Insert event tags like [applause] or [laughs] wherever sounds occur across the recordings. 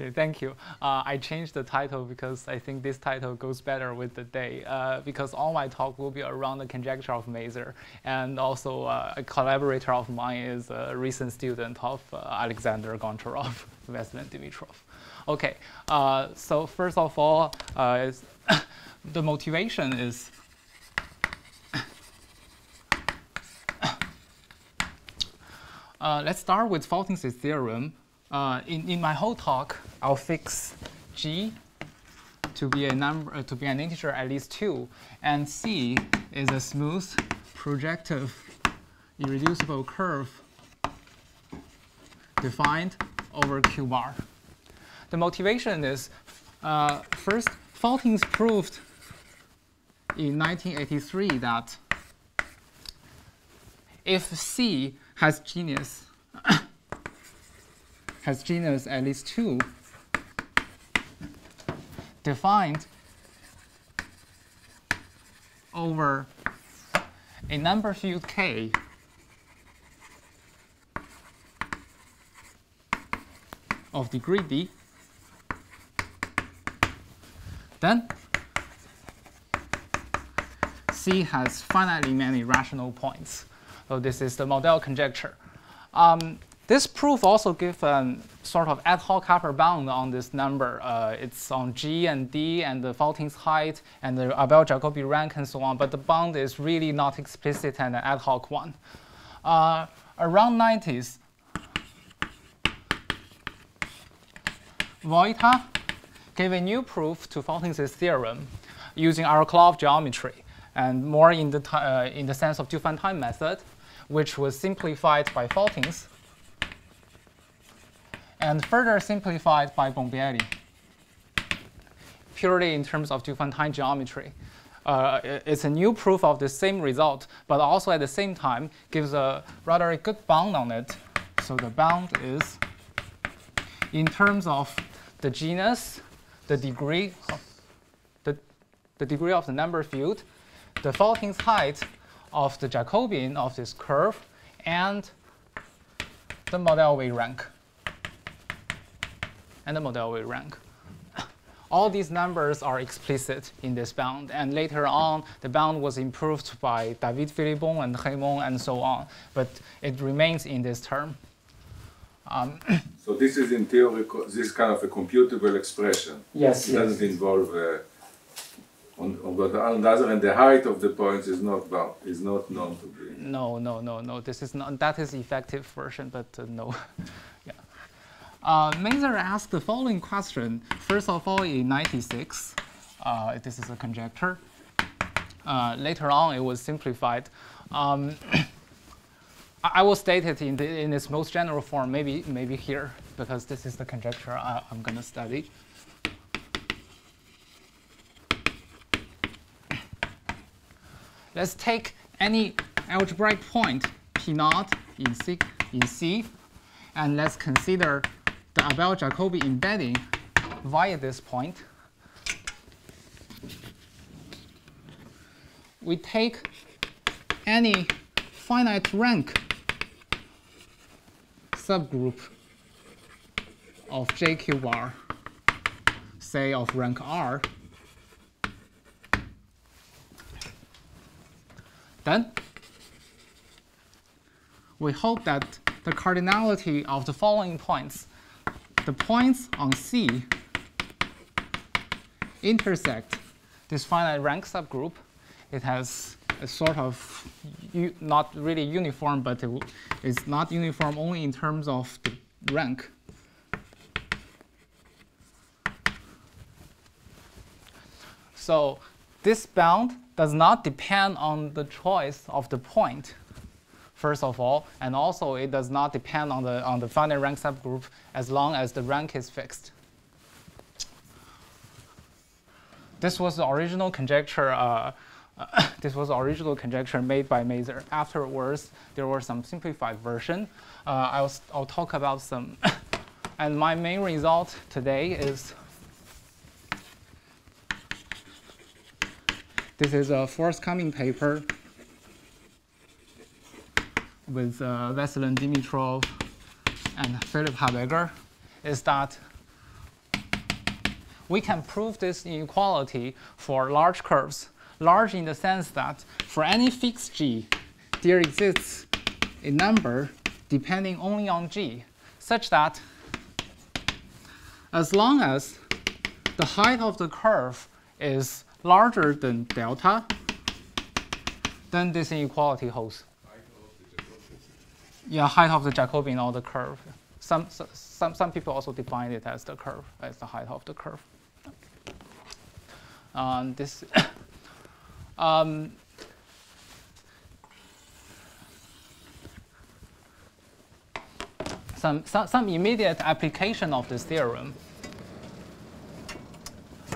Okay, thank you. Uh, I changed the title because I think this title goes better with the day. Uh, because all my talk will be around the conjecture of Mazur, and also uh, a collaborator of mine is a recent student of uh, Alexander Goncharov, [laughs] Vesselin Dimitrov. Okay, uh, so first of all, uh, [coughs] the motivation is [coughs] let's start with Faltings' theorem. Uh, in, in my whole talk, I'll fix G to be a number uh, to be an integer at least two, and C is a smooth projective irreducible curve defined over Q bar. The motivation is uh, first, Faltings proved in 1983 that if C has genus has genus at least two defined over a number field K of degree D, then C has finitely many rational points. So this is the Mordell conjecture. Um, this proof also gives a sort of ad hoc upper bound on this number. Uh, it's on G and D and the Faltings height and the Abel-Jacobi rank and so on, but the bound is really not explicit and an ad hoc one. Uh, around 90s, Vojta gave a new proof to Faltings' theorem using Arakelov geometry and more in the, uh, in the sense of Diophantine method which was simplified by Faltings and further simplified by Bombieri, purely in terms of Diophantine geometry. Uh, it's a new proof of the same result, but also at the same time gives a rather a good bound on it. So the bound is in terms of the genus, the degree, of the, the degree of the number field, the Faltings height, of the Jacobian of this curve and the Mordell-Weil rank. And the Mordell-Weil rank. [laughs] All these numbers are explicit in this bound, and later on, the bound was improved by David Philippon and Rémond and so on, but it remains in this term. Um, [clears throat] so this is in theory, this kind of a computable expression. Yes. It doesn't involve uh, on, on, the other hand, the height of the points is not bound, is not known to be. No, no, no, no. This is not. That is effective version, but uh, no. [laughs] yeah. Uh, Mazur asked the following question. First of all, in '96, uh, this is a conjecture. Uh, later on, it was simplified. Um, [coughs] I will state it in, the, in its most general form, maybe maybe here, because this is the conjecture I, I'm going to study. Let's take any algebraic point P naught in C, in C and let's consider the Abel-Jacobi embedding via this point. We take any finite rank subgroup of JQ bar, say of rank R, Then we hope that the cardinality of the following points, the points on C intersect this finite rank subgroup. It has a sort of not really uniform, but it is not uniform only in terms of the rank. So this bound does not depend on the choice of the point, first of all, and also it does not depend on the, on the finite rank subgroup as long as the rank is fixed. This was the original conjecture. Uh, [coughs] this was the original conjecture made by Mazur. Afterwards, there was some simplified version. Uh, I'll, I'll talk about some. [coughs] and my main result today is This is a forthcoming paper with uh, Vesselin Dimitrov and Philipp Habegger, is that we can prove this inequality for large curves. Large in the sense that for any fixed g, there exists a number depending only on g, such that as long as the height of the curve is larger than delta, then this inequality holds. Yeah, height of the Jacobian or the curve. Some, some, some people also define it as the curve, as the height of the curve. Um, this [coughs] um, some, some, some immediate application of this theorem.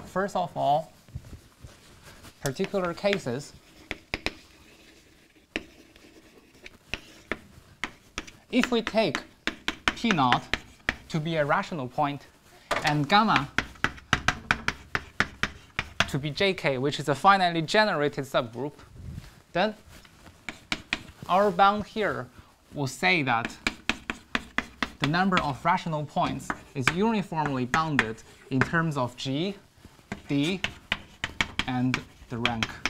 First of all, particular cases. If we take P naught to be a rational point and gamma to be JK, which is a finitely generated subgroup, then our bound here will say that the number of rational points is uniformly bounded in terms of G, D, and the rank.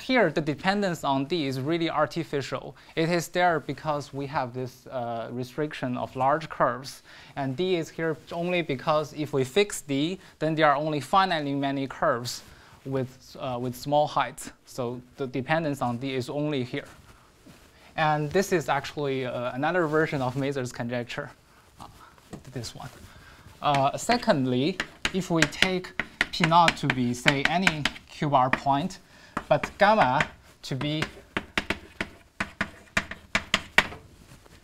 Here, the dependence on D is really artificial. It is there because we have this uh, restriction of large curves. And D is here only because if we fix D, then there are only finitely many curves with, uh, with small heights. So the dependence on D is only here. And this is actually uh, another version of Mazur's conjecture, uh, this one. Uh, secondly, if we take P naught to be, say, any q bar point, but gamma to be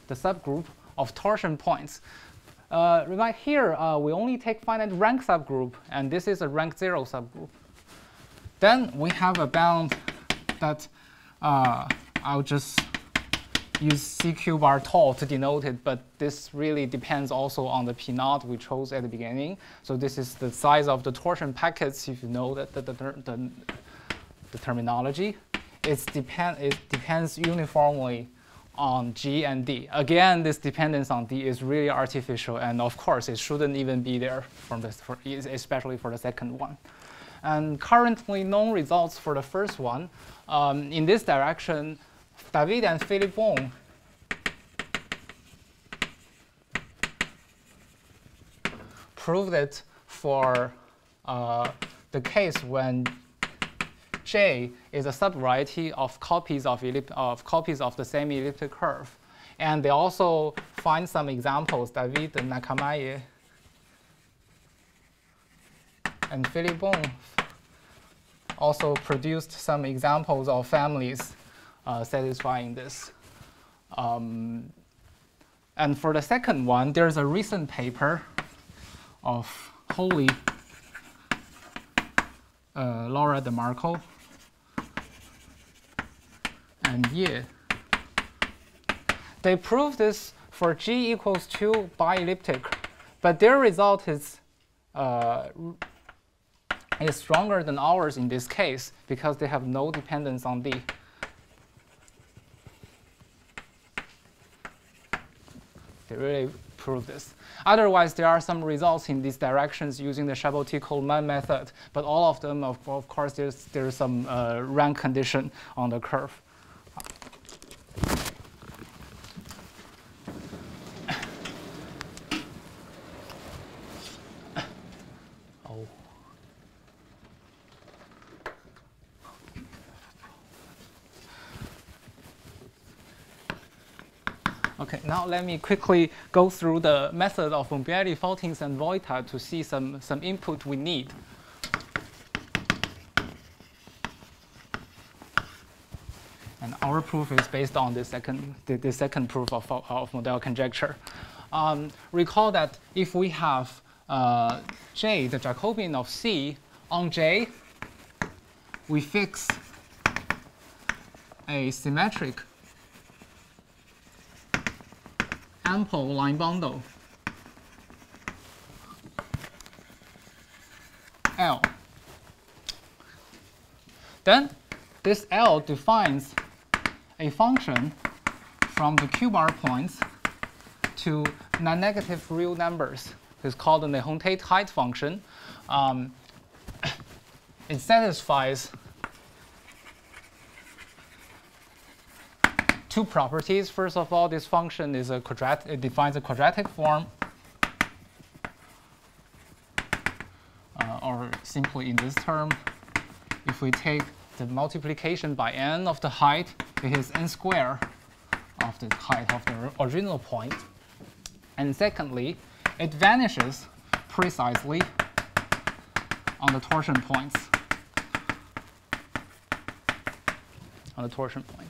the subgroup of torsion points. Uh, right here, uh, we only take finite rank subgroup, and this is a rank zero subgroup. Then we have a bound that uh, I'll just use CQ bar tau to denote it, but this really depends also on the P naught we chose at the beginning. So this is the size of the torsion packets, if you know that the, the, the, the terminology. It's depend, it depends uniformly on G and D. Again, this dependence on D is really artificial, and of course, it shouldn't even be there, from the, for, especially for the second one. And currently known results for the first one, um, in this direction, David and Philippon proved it for uh, the case when J is a subvariety of copies of, of copies of the semi-elliptic curve. And they also find some examples, David Nakamaye and Philippon also produced some examples of families uh, satisfying this. Um, and for the second one, there's a recent paper of Holy uh, Laura DeMarco and Ye. They prove this for G equals 2 bielliptic, but their result is, uh, is stronger than ours in this case because they have no dependence on D. They really prove this. Otherwise, there are some results in these directions using the Chabauty-Coleman method, but all of them, of, of course, there's, there's some uh, rank condition on the curve. Okay, now let me quickly go through the method of Bombieri, Faltings, and Vojta to see some, some input we need. And our proof is based on the second, the, the second proof of, of Mordell conjecture. Um, recall that if we have uh, J, the Jacobian of C, on J, we fix a symmetric ample line bundle L. Then this L defines a function from the q bar points to non-negative real numbers. It's called the Néron-Tate height function. Um, [coughs] it satisfies two properties. First of all, this function is a quadratic, it defines a quadratic form. Uh, or simply in this term, if we take the multiplication by n of the height, it is n square of the height of the original point. And secondly, it vanishes precisely on the torsion points. On the torsion points.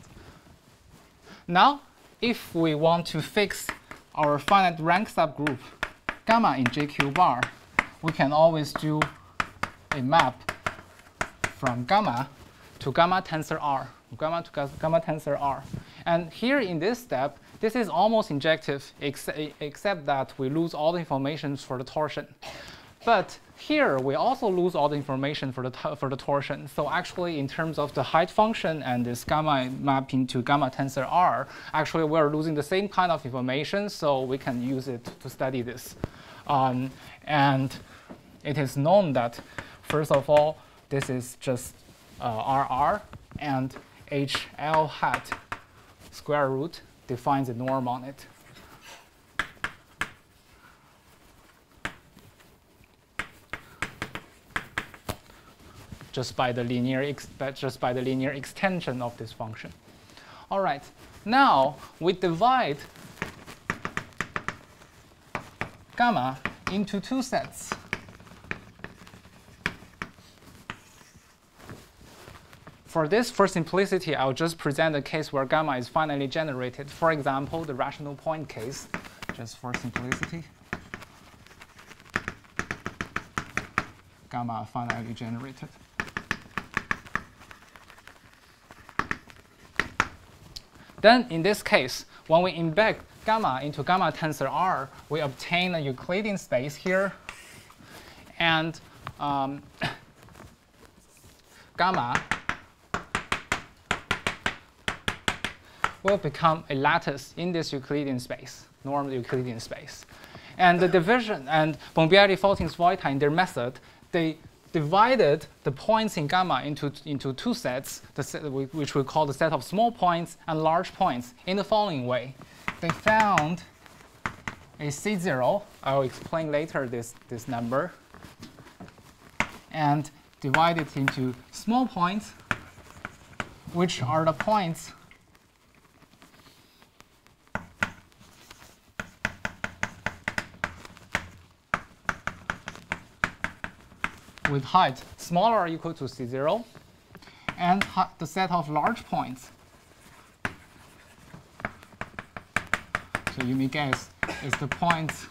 Now, if we want to fix our finite rank subgroup gamma in JQ bar, we can always do a map from gamma to gamma tensor R, gamma to gamma tensor R. And here in this step, this is almost injective, ex except that we lose all the information for the torsion. But here, we also lose all the information for the, for the torsion. So actually, in terms of the height function and this gamma mapping to gamma tensor R, actually, we're losing the same kind of information, so we can use it to study this. Um, and it is known that, first of all, this is just uh, RR, and HL hat square root defines a norm on it. Just by the linear just by the linear extension of this function. All right, now we divide gamma into two sets. For this, for simplicity, I'll just present a case where gamma is finally generated. For example, the rational point case, just for simplicity. Gamma finally generated. Then in this case, when we embed gamma into gamma tensor R, we obtain a Euclidean space here. And um, [coughs] gamma will become a lattice in this Euclidean space, normal Euclidean space. And the division and Bombieri, Faltings, Vojta in their method, they divided the points in gamma into, into two sets, the set, which we call the set of small points and large points, in the following way. They found a C0, I'll explain later this, this number, and divide it into small points, which are the points with height smaller or equal to C0, and the set of large points. So you may guess is the points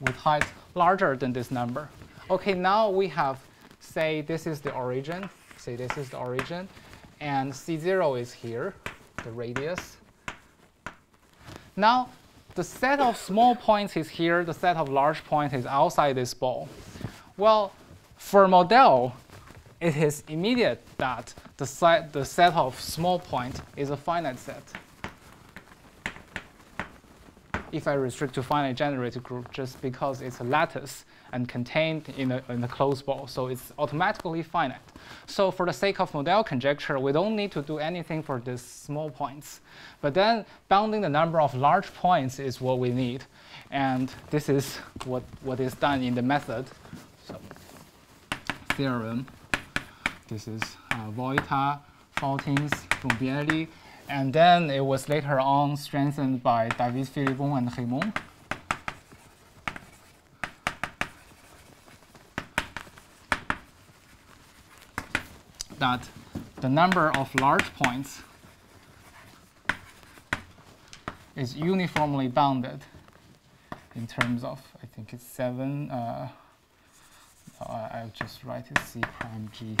with height larger than this number. Okay, now we have, say this is the origin, say this is the origin, and C0 is here, the radius. Now, the set of small points is here, the set of large points is outside this ball. Well, for Mordell, it is immediate that the set, the set of small points is a finite set. If I restrict to finite generated group just because it's a lattice and contained in a, in a closed ball, so it's automatically finite. So for the sake of Mordell conjecture, we don't need to do anything for these small points. But then bounding the number of large points is what we need. And this is what, what is done in the method. Theorem. This is uh, Vojta, Faltings, Bombieri, and then it was later on strengthened by David Philippon and Rémond. That the number of large points is uniformly bounded in terms of, I think it's seven. Uh, uh, I'll just write it C prime G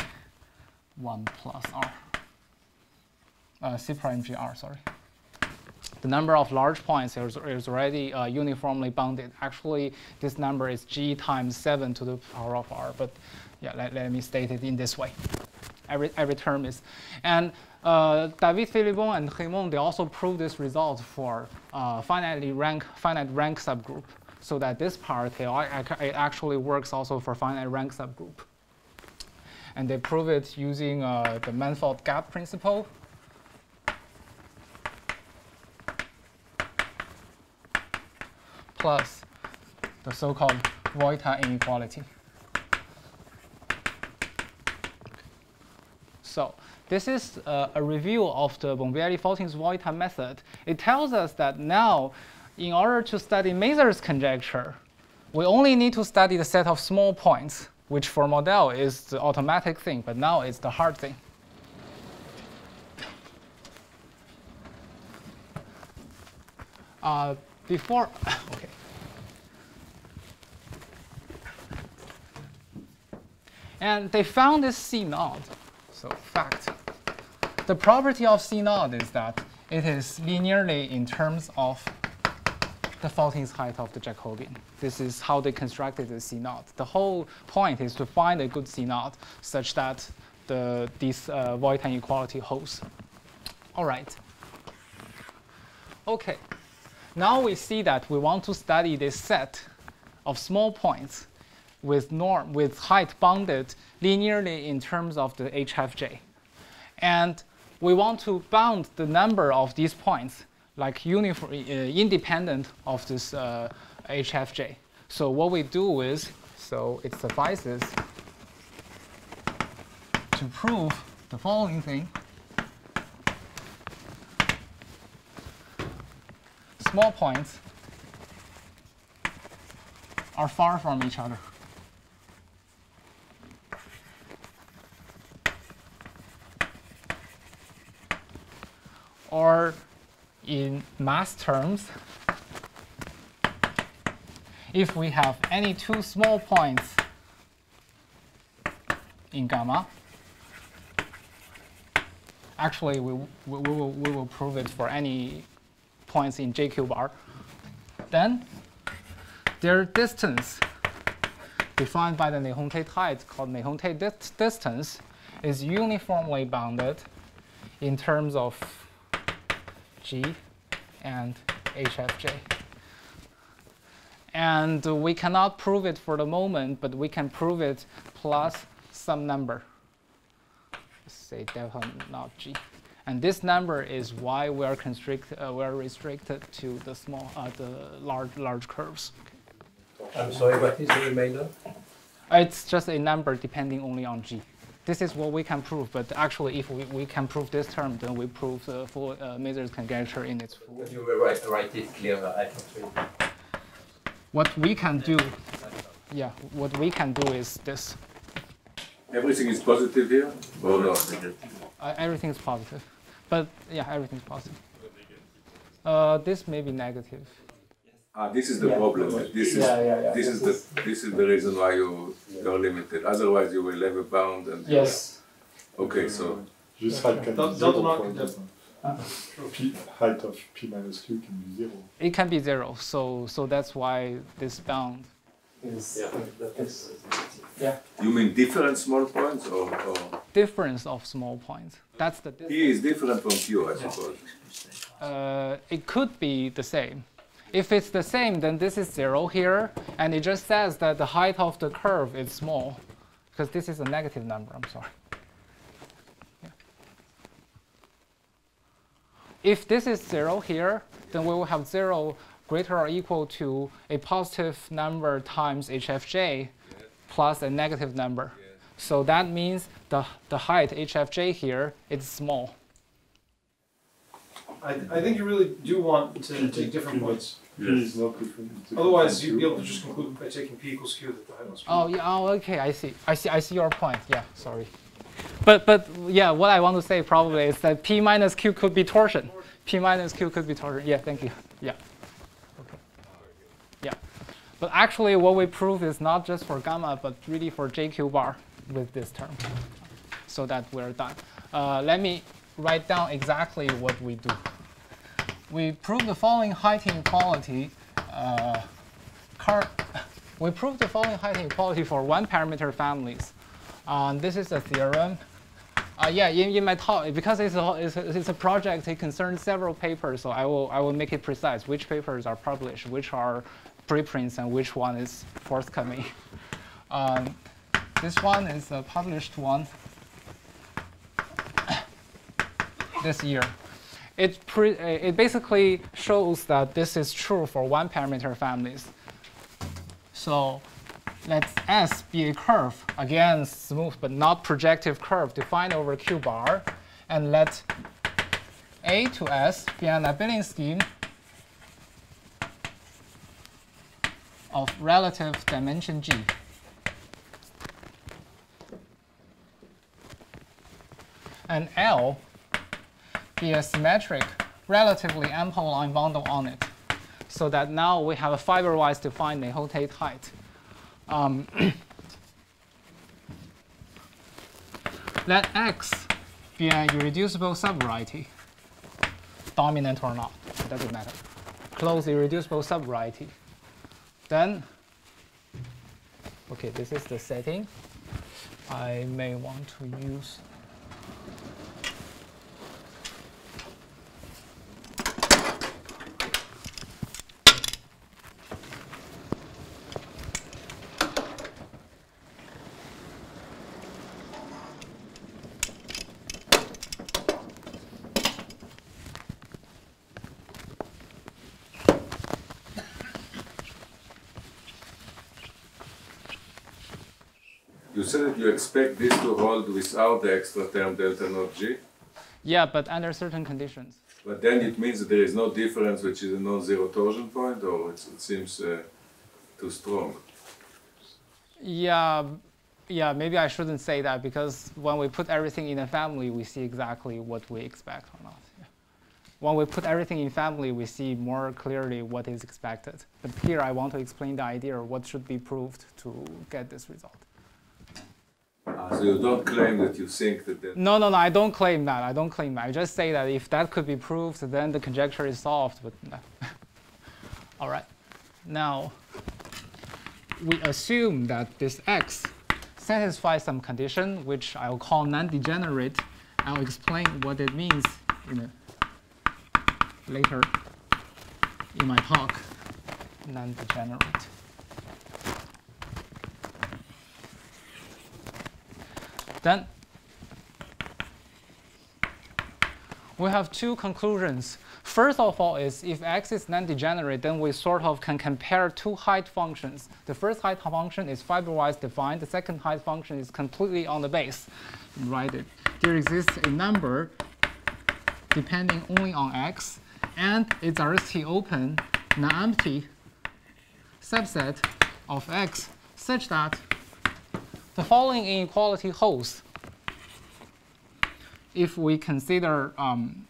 1 plus R. Uh, C prime G R, sorry. The number of large points is, is already uh, uniformly bounded. Actually, this number is G times 7 to the power of R, but yeah, let, let me state it in this way. Every, every term is. And uh, David Philippon and Rémond, they also proved this result for uh, finitely rank, finite rank subgroup. So that this part it actually works also for finite rank subgroup. And they prove it using uh, the Mumford gap principle. plus the so-called Vojta inequality. So this is uh, a review of the Bombieri-Faltings Vojta method. It tells us that now, in order to study Mazur's conjecture, we only need to study the set of small points, which for Mordell is the automatic thing, but now it's the hard thing. Uh, before, [laughs] okay. And they found this C naught. So fact. The property of C naught is that it is linearly in terms of the Faltings height of the Jacobian. This is how they constructed the C naught. The whole point is to find a good C naught such that the, this uh, Vojta inequality holds. All right. Okay. Now we see that we want to study this set of small points with norm with height bounded linearly in terms of the HFJ. And we want to bound the number of these points like uniform, uh, independent of this uh, HFJ. So what we do is, so it suffices to prove the following thing. Small points are far from each other. or in mass terms, if we have any two small points in gamma, actually we, we, we, will, we will prove it for any points in JQ bar, then their distance defined by the Néron-Tate height called Néron-Tate distance is uniformly bounded in terms of G and HFJ. And we cannot prove it for the moment, but we can prove it plus some number. Let's say delta not G. And this number is why we are constrict, uh, we are restricted to the small, uh, the large, large curves. I'm sorry, what is the remainder? It's just a number depending only on G this is what we can prove, but actually if we, we can prove this term, then we prove the full uh, Mazur's conjecture in its full. You will write, write it clearer, I can What we can do, yeah, what we can do is this. Everything is positive here, or no? Uh, everything is positive, but yeah, everything is positive. Uh, this may be negative. Ah, this is the yeah. problem. This is yeah, yeah, this is the this is the reason why you you're limited. Otherwise, you will have a bound and. Yes. Okay, so. Just height can be zero. [laughs] P, height of p minus q can be zero. It can be zero, so so that's why this bound is yeah. Is, yeah. You mean different small points or, or? Difference of small points. That's the. P is different from q, I suppose. Uh, it could be the same. If it's the same, then this is 0 here, and it just says that the height of the curve is small, because this is a negative number, I'm sorry. Yeah. If this is 0 here, then we will have 0 greater or equal to a positive number times HFJ plus a negative number. So that means the, the height HFJ here is small. I, I think you really do want to take different points. Yes. Otherwise, you'd be able to just conclude by taking p equals q that the height must be. Oh yeah. Oh okay. I see. I see. I see your point. Yeah. Sorry. But but yeah. What I want to say probably is that p minus q could be torsion. P minus q could be torsion. Yeah. Thank you. Yeah. Okay. Yeah. But actually, what we prove is not just for gamma, but really for JQ bar with this term. So that we're done. Uh, let me write down exactly what we do we prove the following height inequality. Uh, we prove the following height inequality for one parameter families. Um, this is a theorem. Uh, yeah, in, in my talk, because it's a, it's, a, it's a project, it concerns several papers, so I will, I will make it precise which papers are published, which are preprints and which one is forthcoming. [laughs] Um, this one is a published one [coughs] this year. It, uh, it basically shows that this is true for one parameter families. So let S be a curve, again, smooth but not projective curve defined over Q bar, and let A to S be an abelian scheme of relative dimension G. And L be a symmetric, relatively ample line bundle on it, so that now we have a fiber-wise defined Néron-Tate height. Um, [coughs] let X be an irreducible subvariety, dominant or not, it doesn't matter. Closed irreducible subvariety. Then, okay, this is the setting. I may want to use You that you expect this to hold without the extra term delta naught g? Yeah, but under certain conditions. But then it means that there is no difference, which is a non-zero torsion point, or it seems uh, too strong. Yeah, yeah. Maybe I shouldn't say that because when we put everything in a family, we see exactly what we expect or not. Yeah. When we put everything in family, we see more clearly what is expected. But here, I want to explain the idea of what should be proved to get this result. So you don't claim that you think that. no, no, no. I don't claim that. I don't claim that. I just say that if that could be proved, then the conjecture is solved. But no. [laughs] all right. Now we assume that this x satisfies some condition, which I'll call non-degenerate. I'll explain what it means in later in my talk. Non-degenerate. Then we have two conclusions. First of all is if x is non-degenerate, then we sort of can compare two height functions. The first height function is fiber-wise defined. The second height function is completely on the base. Write it. There exists a number depending only on x, and it's Zariski open, non-empty subset of x such that the following inequality holds. If we consider um,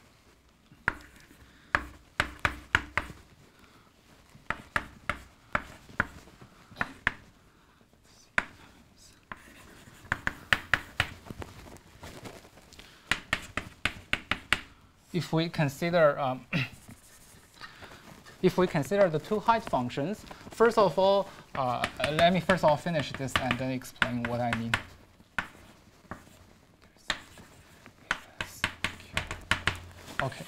if we consider um, [coughs] if we consider the two height functions, first of all, uh, let me first of all finish this and then explain what I mean. Okay.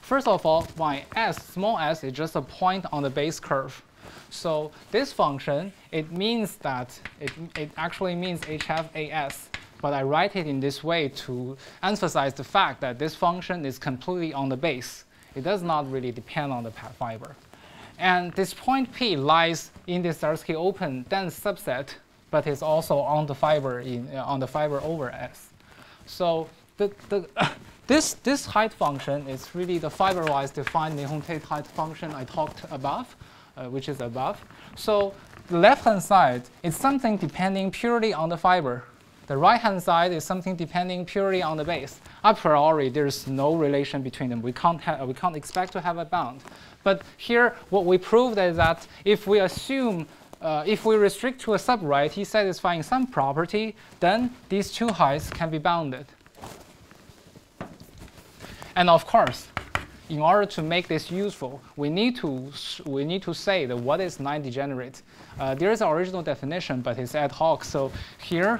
First of all, my s, small s, is just a point on the base curve. So this function, it means that, it, it actually means HFAS, but I write it in this way to emphasize the fact that this function is completely on the base. It does not really depend on the path fiber. And this point P lies in this Zariski open dense subset, but it's also on the fiber in uh, on the fiber over S. So the, the [laughs] this this height function is really the fiber-wise defined Néron-Tate height function I talked above, uh, which is above. So the left-hand side is something depending purely on the fiber. The right-hand side is something depending purely on the base. A priori, there's no relation between them. We can't, have we can't expect to have a bound. But here, what we proved is that if we assume, uh, if we restrict to a subvariety satisfying some property, then these two heights can be bounded. And of course, in order to make this useful, we need to, we need to say that what is non-degenerate. Uh, there is an original definition, but it's ad hoc. So here,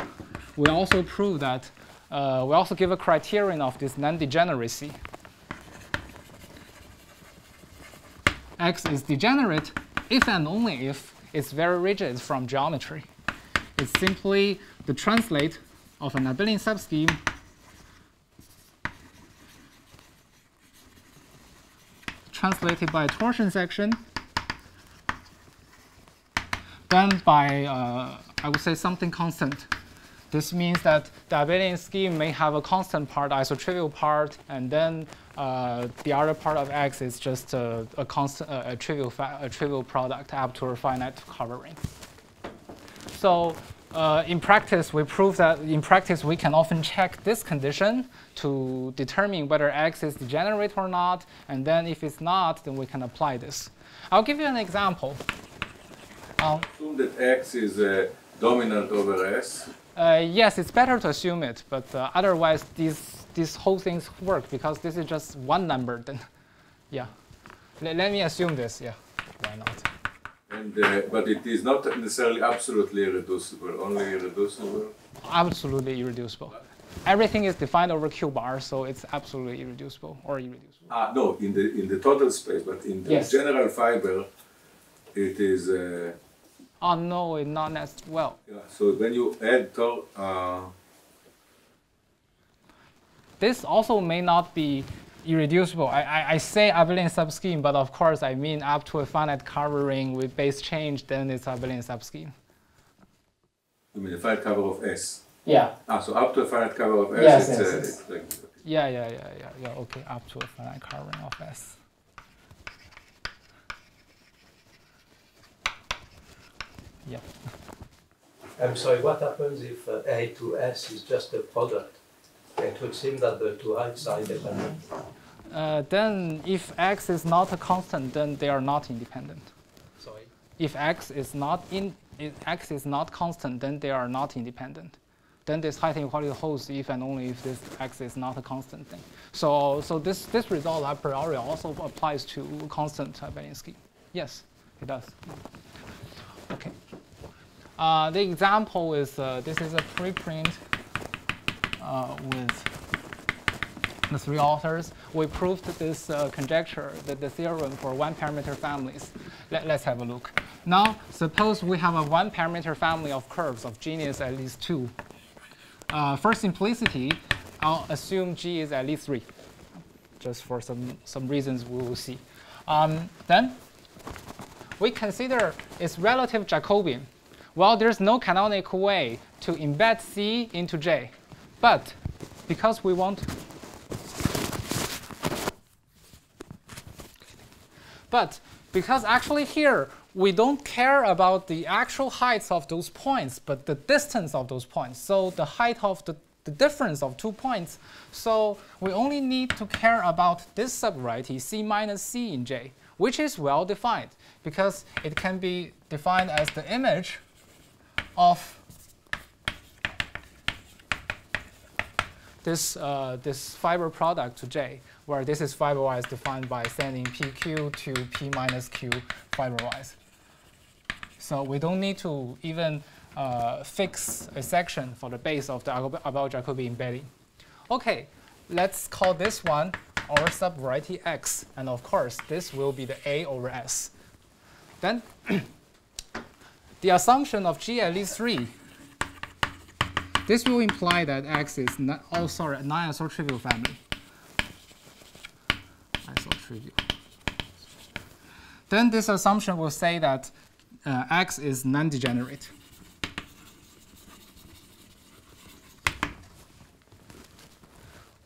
we also prove that, uh, we also give a criterion of this non-degeneracy. X is degenerate if and only if it's very rigid from geometry. It's simply the translate of an abelian subscheme translated by a torsion section, then by, uh, I would say, something constant. This means that the abelian scheme may have a constant part, isotrivial part, and then uh, the other part of X is just a, a constant, a, trivial, a trivial product up to a finite covering. So uh, in practice, we prove that in practice we can often check this condition to determine whether X is degenerate or not, and then if it's not, then we can apply this. I'll give you an example. Um, assume that X is uh, dominant over S. Uh, yes, it's better to assume it, but uh, otherwise these these whole things work because this is just one number. Then, [laughs] yeah, L let me assume this. Yeah, why not? And uh, but it is not necessarily absolutely irreducible. Only irreducible. Absolutely irreducible. Everything is defined over Q bar, so it's absolutely irreducible or irreducible. Ah, no, in the in the total space, but in the yes. general fiber, it is. Uh, oh no, it's not as well. Yeah. So when you add to, uh, this also may not be irreducible. I, I, I say abelian subscheme, but of course I mean up to a finite covering with base change, then it's abelian subscheme. You mean the finite cover of S? Yeah. Ah, so up to a finite cover of S, yes, it's, yes, uh, yes. like, okay. Yeah, yeah, yeah, yeah, yeah, okay, up to a finite covering of S. Yeah. I'm sorry, what happens if uh, A to S is just a product? It would seem that the two heights are independent. Uh, then if x is not a constant, then they are not independent. Sorry? If x is not in if x is not constant, then they are not independent. Then this height inequality holds if and only if this x is not a constant thing. So so this this result a priori also applies to constant abelian scheme. Yes, it does. Okay. Uh, the example is uh, this is a preprint uh, with the three authors, we proved this uh, conjecture, that the theorem for one-parameter families. Let, us have a look. Now, suppose we have a one-parameter family of curves of genus at least 2. Uh, for simplicity, I'll assume G is at least 3, just for some, some reasons we will see. Um, then, we consider its relative Jacobian. Well, there's no canonical way to embed C into J. But because we want but because actually here we don't care about the actual heights of those points, but the distance of those points. So the height of the, the difference of two points. So we only need to care about this subvariety C minus C in J, which is well defined because it can be defined as the image of this, uh, this fiber product to J, where this is fiberwise defined by sending PQ to P minus Q fiberwise. So we don't need to even uh, fix a section for the base of the Abel-Jacobi embedding. OK, let's call this one our subvariety X. And of course, this will be the A over S. Then [clears throat] the assumption of G at least 3 this will imply that X is not, oh sorry, non-isotrivial family. Isotrivial. Then this assumption will say that uh, X is non-degenerate.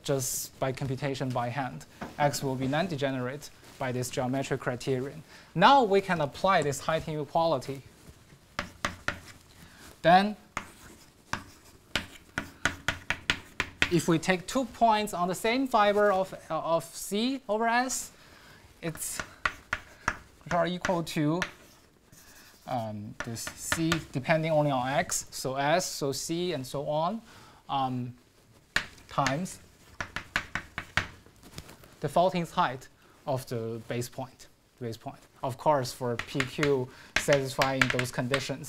Just by computation by hand, X will be non-degenerate by this geometric criterion. Now we can apply this height inequality. Then if we take two points on the same fiber of, of C over S, it's which are equal to um, this C depending only on X, so S, so C, and so on, um, times the Faltings height of the base point, base point. Of course, for PQ satisfying those conditions.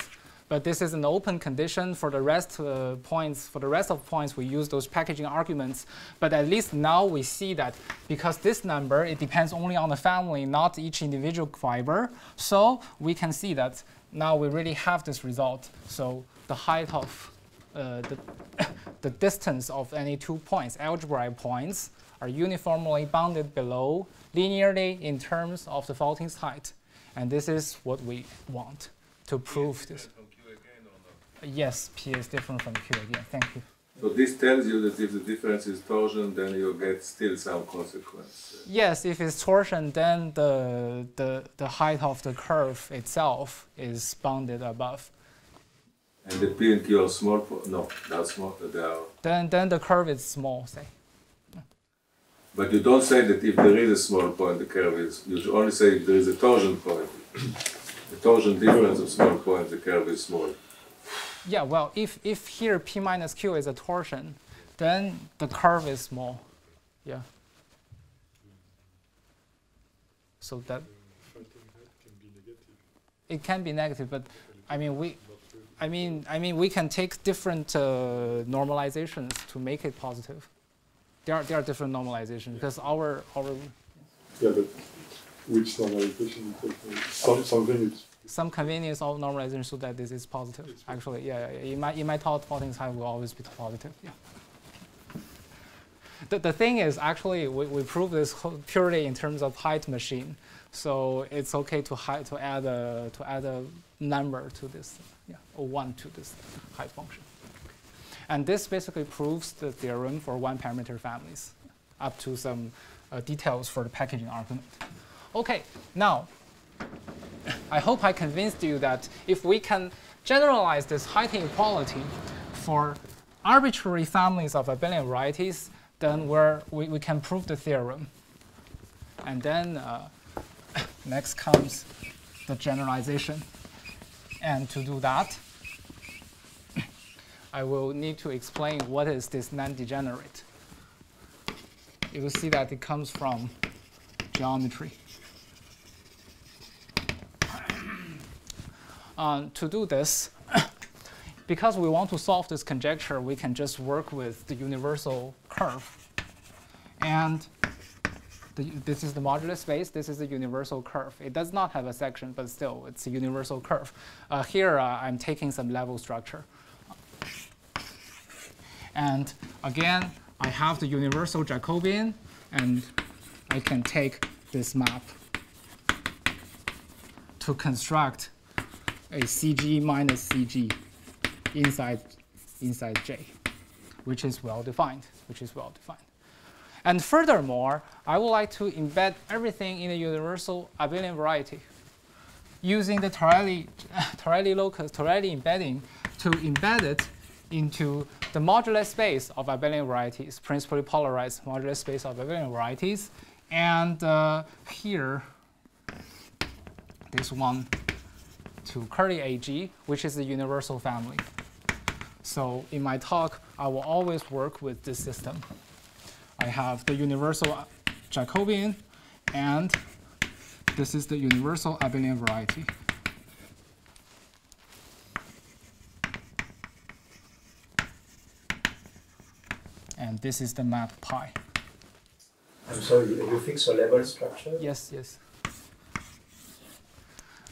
But this is an open condition for the rest uh, points. For the rest of points, we use those packaging arguments. But at least now we see that because this number, it depends only on the family, not each individual fiber. So we can see that now we really have this result. So the height of uh, the, [coughs] the distance of any two points, algebraic points, are uniformly bounded below linearly in terms of the Faltings height. And this is what we want to prove this. Yes, P is different from Q again. Thank you. So this tells you that if the difference is torsion, then you get still some consequence. Yes, if it's torsion, then the, the, the height of the curve itself is bounded above. And the P and Q are small? No, not small. They are. Then, then the curve is small, say. But you don't say that if there is a small point, the curve is. You should only say if there is a torsion point. the torsion difference of small points, the curve is small. Yeah, well, if, if here P minus Q is a torsion, then the curve is small. Yeah. So that it can be negative, but I mean we, I mean I mean we can take different uh, normalizations to make it positive. There are there are different normalizations because our our. Yeah, but which normalization? Some, something it's some convenience of normalization so that this is positive. Actually, yeah, yeah, in my in my thought, faulting time will always be positive. Yeah. The, the thing is, actually, we, we prove this purely in terms of height machine. So it's okay to hide, to add a to add a number to this, yeah, or one to this height function. And this basically proves the theorem for one parameter families, up to some uh, details for the packaging argument. Okay, now I hope I convinced you that if we can generalize this height inequality for arbitrary families of abelian varieties, then we, we can prove the theorem. And then uh, [laughs] next comes the generalization. And to do that, [coughs] I will need to explain what is this non-degenerate. You will see that it comes from geometry. Um, to do this, [coughs] because we want to solve this conjecture, we can just work with the universal curve. And the, this is the modulus space. This is the universal curve. It does not have a section, but still, it's a universal curve. Uh, here, uh, I'm taking some level structure. And again, I have the universal Jacobian, and I can take this map to construct a CG minus CG inside, inside J, which is well defined, which is well defined. And furthermore, I would like to embed everything in a universal abelian variety using the Torelli, [laughs] Torelli locus, Torelli embedding to embed it into the modular space of abelian varieties, principally polarized modular space of abelian varieties. And uh, here, this one to curly AG, which is the universal family. So in my talk, I will always work with this system. I have the universal Jacobian, and this is the universal abelian variety. And this is the map pi. I'm sorry, you fix a level structure? Yes, yes.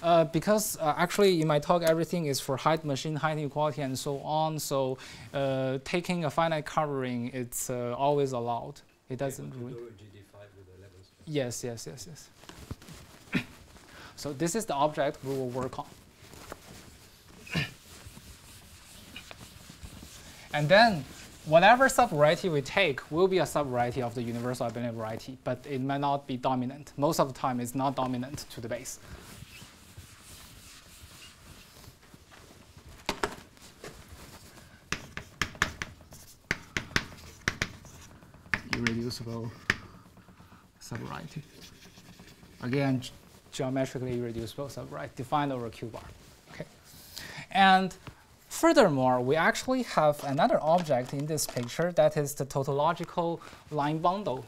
Uh, because uh, actually in my talk everything is for height machine height inequality and so on. So uh, taking a finite covering it's uh, always allowed. It doesn't. Really yes, yes, yes, yes. [coughs] so this is the object we will work on. [coughs] and then whatever subvariety we take will be a subvariety of the universal abelian variety, but it may not be dominant. Most of the time, it's not dominant to the base. Subvariety. Again, geometrically irreducible subvariety defined over Q bar. Okay. And furthermore, we actually have another object in this picture that is the tautological line bundle.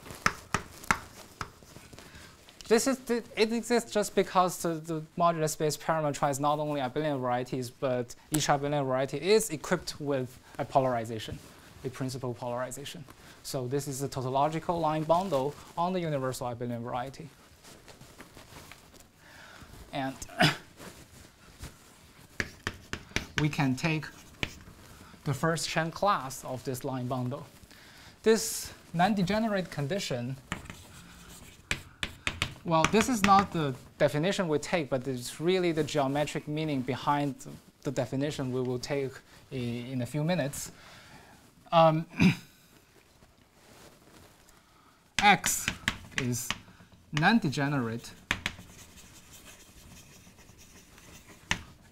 this is it exists just because the, the modular space parameterizes not only abelian varieties, but each abelian variety is equipped with a polarization, a principal polarization. So this is a tautological line bundle on the universal abelian variety. And [coughs] we can take the first Chern class of this line bundle. This non-degenerate condition well, this is not the definition we take, but it's really the geometric meaning behind the definition we will take in a few minutes. Um, [coughs] X is non-degenerate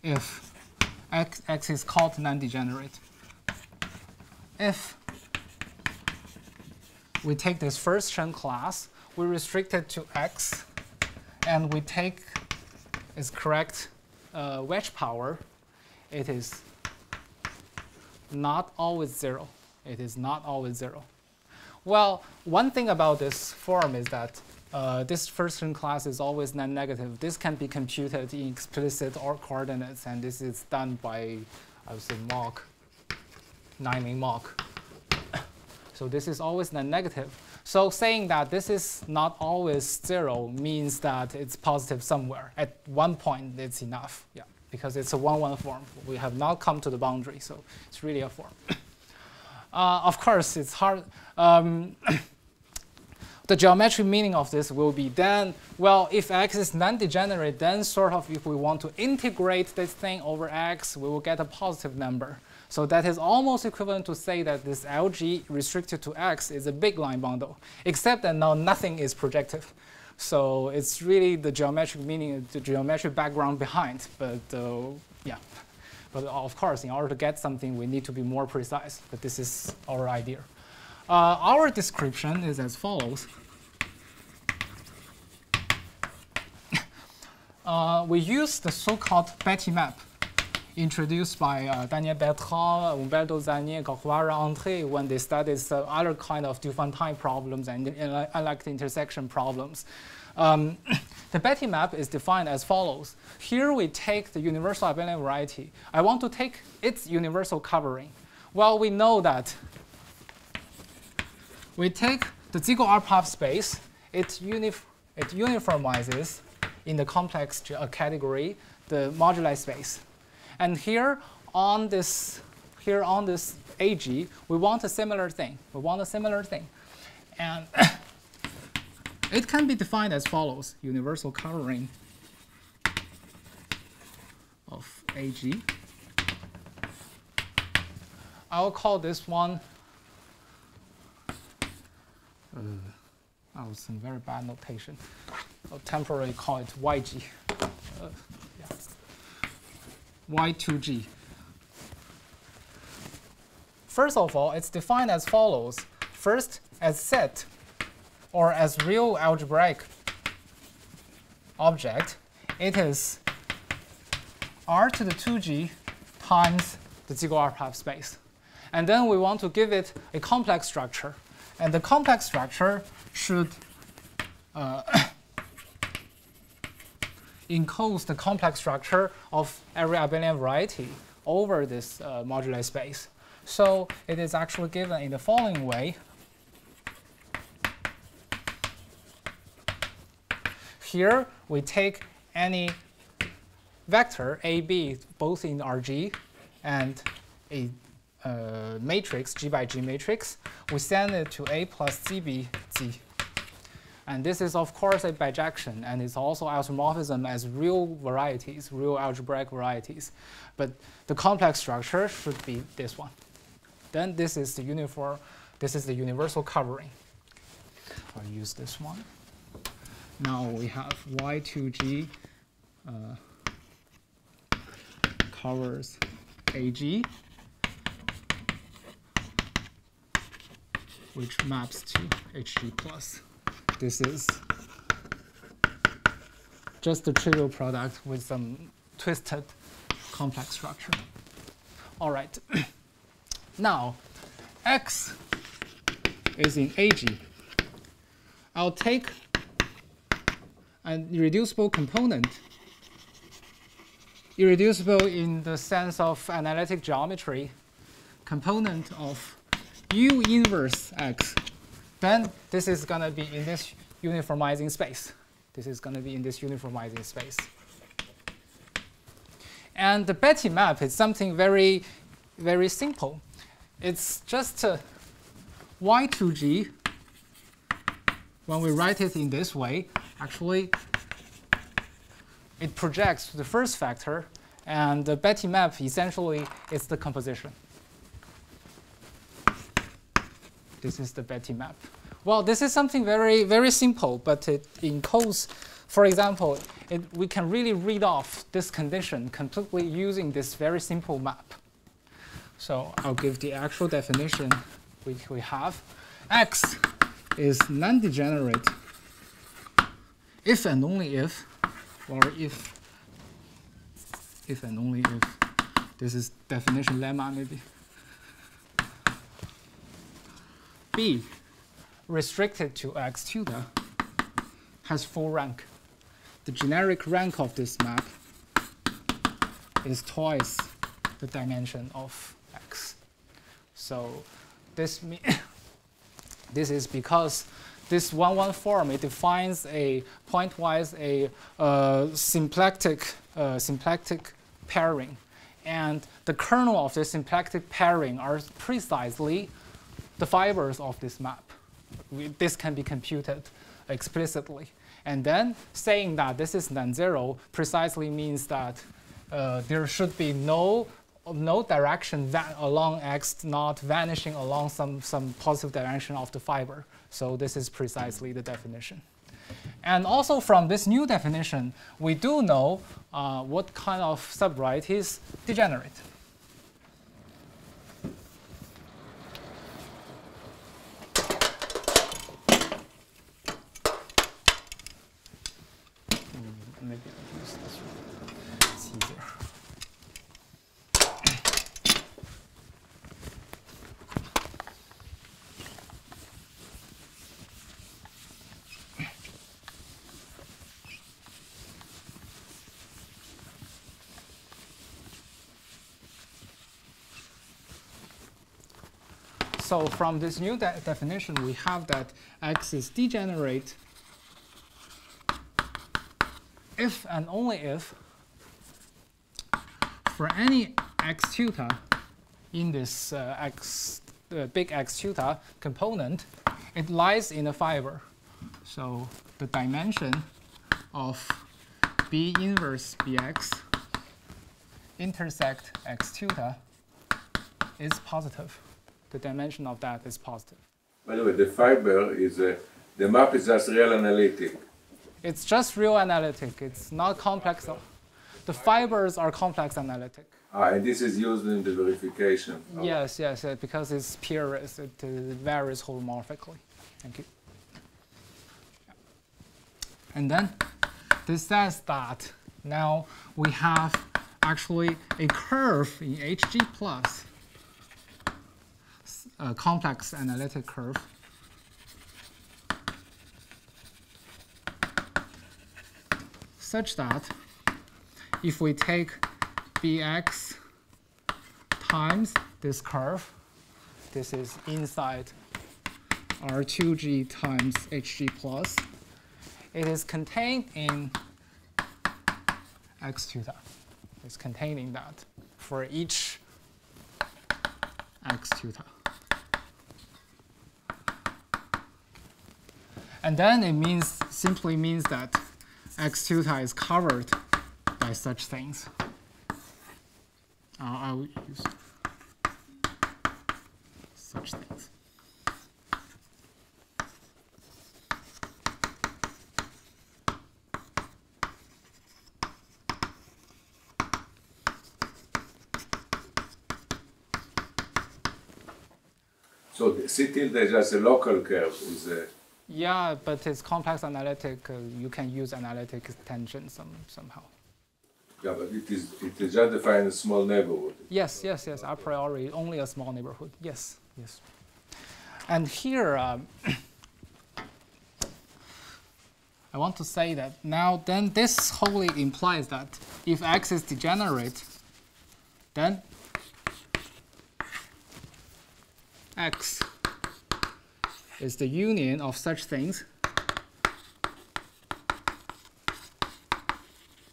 if X, X is called non-degenerate. If we take this first Chern class, we restrict it to x, and we take its correct uh, wedge power, it is not always zero. It is not always zero. Well, one thing about this form is that uh, this first Chern class is always non-negative. This can be computed in explicit or coordinates, and this is done by, I would say, Mok, Ngaiming Mok. [coughs] so this is always non-negative. So saying that this is not always zero means that it's positive somewhere. At one point, it's enough, yeah, because it's a one-one form. We have not come to the boundary, so it's really a form. [coughs] uh, of course, it's hard. Um, [coughs] the geometric meaning of this will be then, well, if x is non-degenerate, then sort of if we want to integrate this thing over x, we will get a positive number. So that is almost equivalent to say that this LG restricted to X is a big line bundle, except that now nothing is projective. So it's really the geometric meaning, the geometric background behind. But uh, yeah, but of course, in order to get something, we need to be more precise. But this is our idea. Uh, our description is as follows. [laughs] Uh, we use the so-called Betti map introduced by uh, Daniel Bertrand, Umberto Zannier, Corvaja André when they studied uh, other kind of Diophantine problems and unlike intersection problems. Um, the Betti map is defined as follows. Here we take the universal abelian variety. I want to take its universal covering. Well, we know that we take the Siegel upper half space, it, unif it uniformizes in the complex uh, category the moduli space. And here on this, here on this AG, we want a similar thing. We want a similar thing. And [laughs] it can be defined as follows, universal covering of AG. I'll call this one, uh, I was in very bad notation. I'll temporarily call it YG. Uh, y2g. First of all, it's defined as follows. First, as set or as real algebraic object, it is r to the 2g times the Siegel upper half space. And then we want to give it a complex structure. And the complex structure should uh, [coughs] encodes the complex structure of every abelian variety over this uh, moduli space. So it is actually given in the following way. Here we take any vector AB both in RG and a uh, matrix, G by G matrix. We send it to A plus CB G and this is, of course, a bijection, and it's also isomorphism as real varieties, real algebraic varieties. But the complex structure should be this one. Then this is the uniform, this is the universal covering. I'll use this one. Now we have Y2G uh, covers AG, which maps to HG plus this is just a trivial product with some twisted complex structure. All right. [clears throat] now, x is in AG. I'll take an irreducible component. Irreducible in the sense of analytic geometry, component of U inverse X, then this is going to be in this uniformizing space. This is going to be in this uniformizing space. And the Betti map is something very, very simple. It's just uh, y2g, when we write it in this way, actually, it projects to the first factor, and the Betti map essentially is the composition. This is the Betti map. Well, this is something very, very simple, but it encodes for example, it, we can really read off this condition completely using this very simple map. So I'll give the actual definition we, we have. X is non-degenerate if and only if, or if, if and only if, this is definition lemma maybe. B, restricted to x tilde, has full rank the generic rank of this map is twice the dimension of x. So this [coughs] this is because this one-one form it defines a pointwise a uh, symplectic uh, symplectic pairing, and the kernel of this symplectic pairing are precisely the fibers of this map. We, this can be computed explicitly. And then saying that this is non-zero precisely means that uh, there should be no no direction along x not vanishing along some, some positive direction of the fiber. So this is precisely the definition. And also from this new definition, we do know uh, what kind of subvarieties degenerate. So from this new de definition, we have that x is degenerate if and only if for any x tilde in this uh, x, uh, big x tilde component, it lies in a fiber. So the dimension of b inverse bx intersect x tilde is positive the dimension of that is positive. By the way, the fiber is a, the map is just real analytic. It's just real analytic. It's not complex. The fibers are complex analytic. Ah, and this is used in the verification. Yes, yes, uh, because it's purist. It varies holomorphically. Thank you. And then this says that now we have actually a curve in Hg plus a complex analytic curve. such that if we take bx times this curve, this is inside R2g times hg plus, it is contained in x tilde. It's containing that for each x tilde. And then it means simply means that x tilde is covered by such things. Uh, I will use such things. So the C is just a local curve is a yeah, but it's complex analytic. Uh, you can use analytic extension some, somehow. Yeah, but it is it is just defined a small neighborhood. Yes, yes, yes. A priori, only a small neighborhood. Yes, yes. And here, um, [coughs] I want to say that now then this wholly implies that if X is degenerate, then X is the union of such things.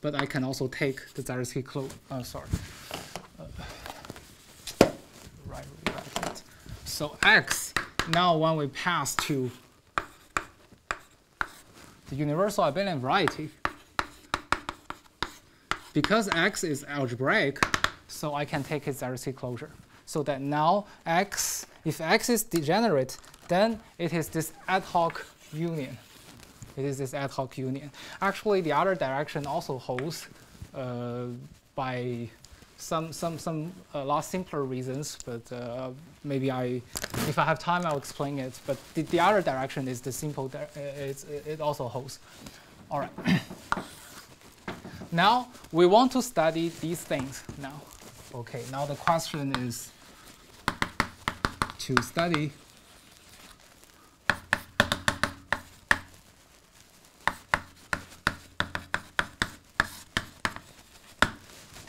But I can also take the Zariski closure. Oh, sorry. Uh, right, it. So X, now when we pass to the universal abelian variety, because X is algebraic, so I can take its Zariski closure. So that now X, if X is degenerate, then it is this ad hoc union. It is this ad hoc union. Actually, the other direction also holds uh, by some some some uh, lot simpler reasons, but uh, maybe I, if I have time, I'll explain it. But the, the other direction is the simple. Uh, it's, it also holds. All right. now we want to study these things. Now, okay. Now the question is to study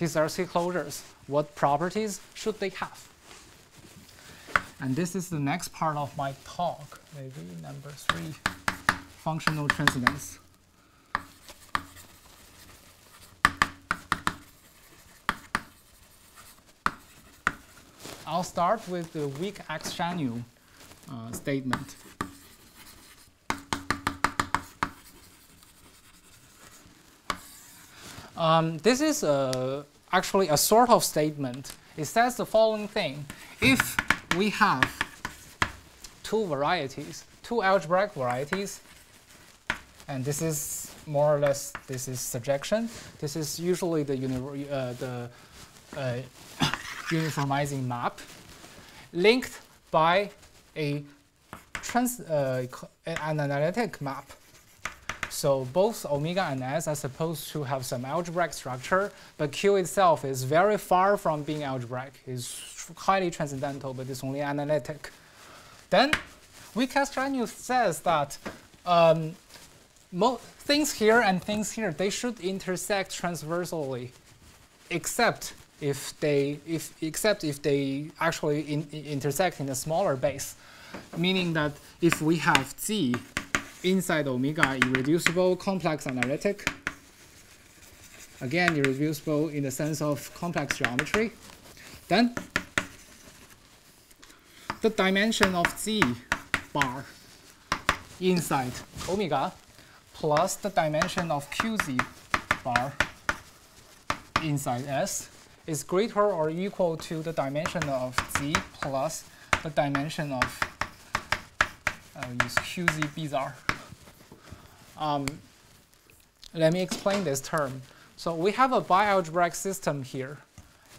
These RC closures. What properties should they have? And this is the next part of my talk, maybe number three, functional transcendence. I'll start with the weak X uh, statement. Um, this is a actually a sort of statement. It says the following thing. If we have two varieties, two algebraic varieties, and this is more or less, this is surjection. This is usually the, uh, the uh, [coughs] uniformizing map linked by a trans, uh, an analytic map so both omega and s are supposed to have some algebraic structure, but Q itself is very far from being algebraic. It's highly transcendental, but it's only analytic. Then Weak-Ax-Schanuel says that um, things here and things here, they should intersect transversally, except if they, if, except if they actually in, intersect in a smaller base, meaning that if we have Z inside omega irreducible complex analytic. Again, irreducible in the sense of complex geometry. Then the dimension of z bar inside omega plus the dimension of qz bar inside S is greater or equal to the dimension of z plus the dimension of uh, I'll use qz bizarre. Um, let me explain this term. So we have a bialgebraic system here.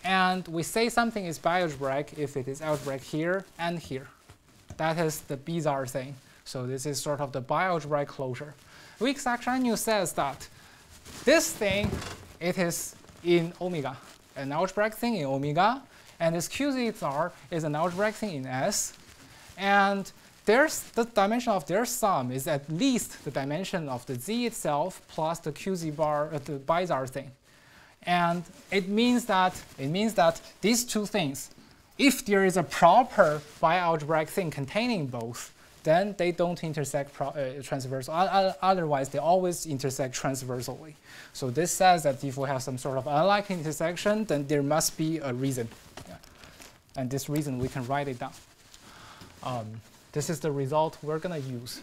And we say something is bialgebraic if it is algebraic here and here. That is the bizarre thing. So this is sort of the bialgebraic closure. Weak-Ax-Schanuel says that this thing, it is in omega, an algebraic thing in omega, and this QZ is an algebraic thing in S. And there's the dimension of their sum is at least the dimension of the z itself plus the qz bar, uh, the bizarre thing. And it means that it means that these two things, if there is a proper bialgebraic thing containing both, then they don't intersect uh, transversal. Otherwise, they always intersect transversally. So this says that if we have some sort of unlikely intersection, then there must be a reason. Yeah. And this reason, we can write it down. Um, this is the result we're going to use.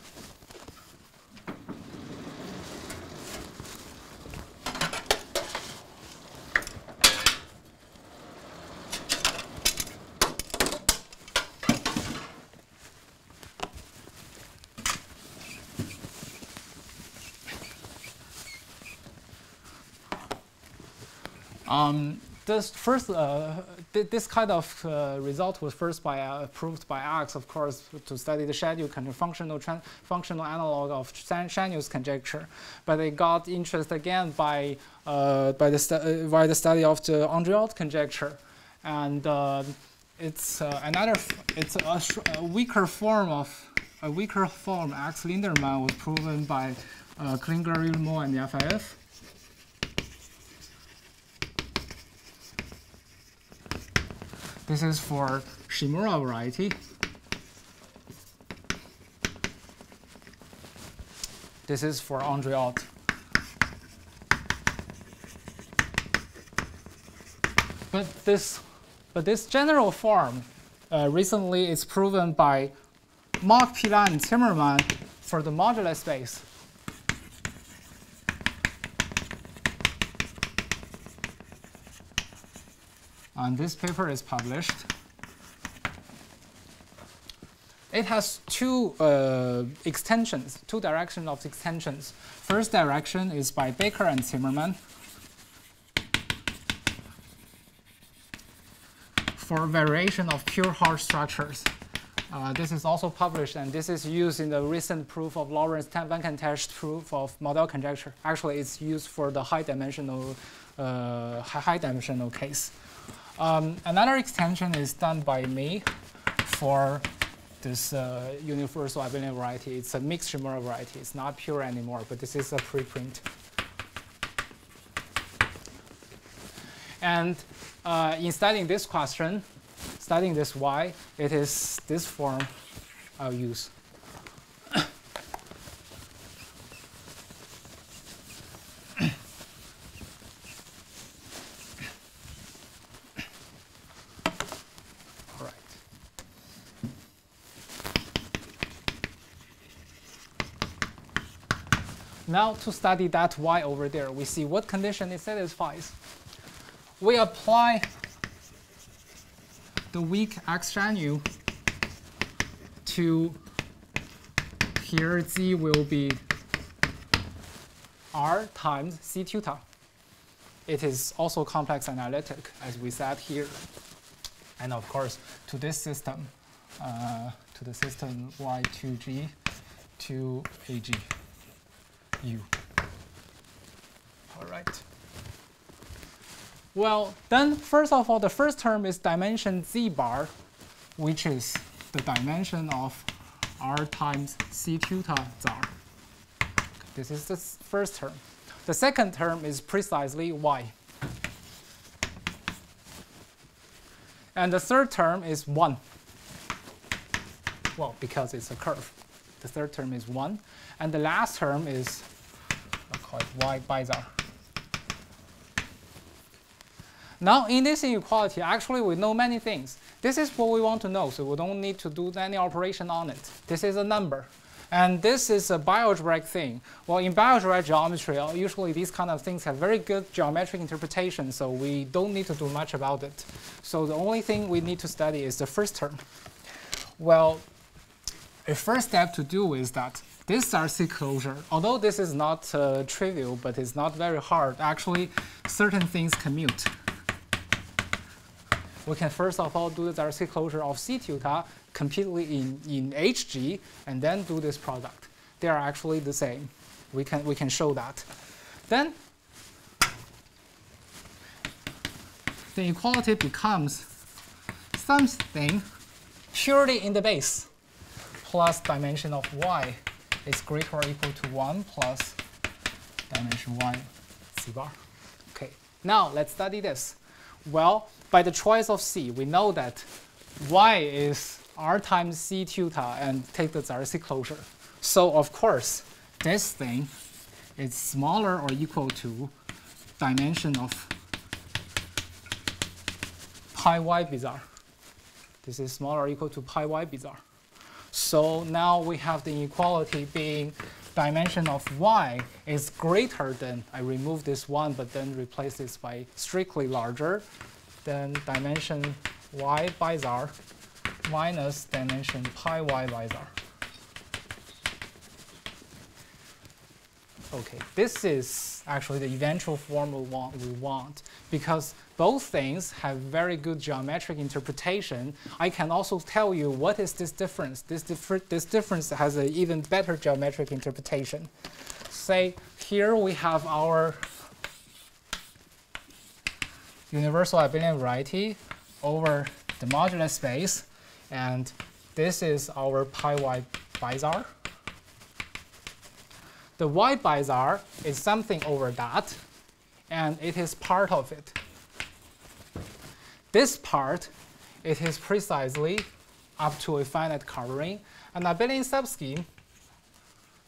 Um, this first, uh, this kind of uh, result was first by, uh, proved by Alex, of course, to study the schedule functional, functional analog of Schanuel's conjecture. But they got interest again by, uh, by, the uh, by the study of the André-Oort conjecture. And uh, it's another, it's a, a, weaker form of, a weaker form, Ax Lindemann was proven by uh, Klingler, Ullmo, and FIF. This is for Shimura variety. This is for André-Oort. But this, but this general form uh, recently is proven by Mok, Pila, and Tsimerman for the modular space. And this paper is published. It has two uh, extensions, two directions of extensions. First direction is by Bakker and Tsimerman. for variation of pure Hodge structures. Uh, this is also published, and this is used in the recent proof of Lawrence Venkatesh proof of Mordell conjecture. Actually, it's used for the high dimensional, uh, high dimensional case. Um, another extension is done by me for this uh, universal abelian variety. It's a mixed Shimura variety. It's not pure anymore, but this is a preprint. And uh, in studying this question, studying this y, it is this form I'll use. All right. Now to study that y over there, we see what condition it satisfies we apply the weak x nu to here z will be r times c theta. It is also complex analytic, as we said here. And of course, to this system, uh, to the system y2g to ag u. All right. Well, then first of all, the first term is dimension z bar, which is the dimension of r times c theta zar. This is the first term. The second term is precisely y. And the third term is 1. Well, because it's a curve. The third term is 1. And the last term is, it y bizarre. Now, in this inequality, actually, we know many things. This is what we want to know, so we don't need to do any operation on it. This is a number. And this is a bioalgebraic thing. Well, in bioalgebraic geometry, uh, usually these kind of things have very good geometric interpretation, so we don't need to do much about it. So the only thing we need to study is the first term. Well, a first step to do is that this RC closure, although this is not uh, trivial, but it's not very hard, actually certain things commute we can first of all do the Zariski closure of C theta completely in, in Hg and then do this product. They are actually the same. We can, we can show that. Then the equality becomes something purely in the base plus dimension of y is greater or equal to 1 plus dimension y c bar. Okay, now let's study this. Well, by the choice of c, we know that y is r times c theta and take the Zariski closure. So of course, this thing is smaller or equal to dimension of pi y bizarre. This is smaller or equal to pi y bizarre. So now we have the inequality being dimension of y is greater than, I remove this one, but then replace this by strictly larger then dimension y bizarre minus dimension pi y bizarre. Okay, this is actually the eventual form we want, we want because both things have very good geometric interpretation. I can also tell you what is this difference. This, differ this difference has an even better geometric interpretation. Say here we have our universal abelian variety over the modular space. And this is our pi y bizarre. The y by r is something over that, and it is part of it. This part, it is precisely up to a finite covering, an abelian subscheme